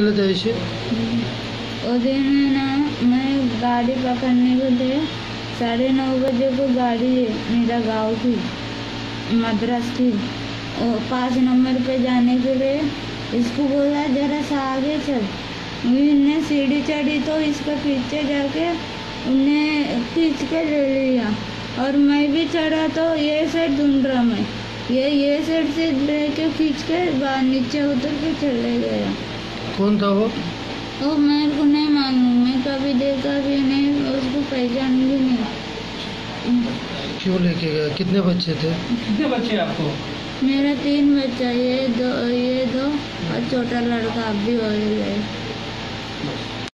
मैं गाड़ी पकड़ने के लिए साढ़े नौ बजे को गाड़ी मेरा गाँव की, मद्रास की। पाँच नंबर पे जाने के लिए इसको बोला, जरा सा आगे चल। मैंने सीढ़ी चढ़ी तो इसके पीछे जाके उन्हें खींच के ले लिया। और मैं भी चढ़ा तो ये साइड ढूंढ रहा मैं। ये ये साइड से लेके खींच के बाहर नीचे उतर के चले गया। कौन था वो? वो मेरे को नहीं मालूम मैं कभी देखा भी नहीं उसको पहचान भी नहीं। क्यों लेके गया? कितने बच्चे थे? कितने बच्चे आपको? मेरा तीन बच्चा ये दो ये दो और छोटा लड़का अब भी हो।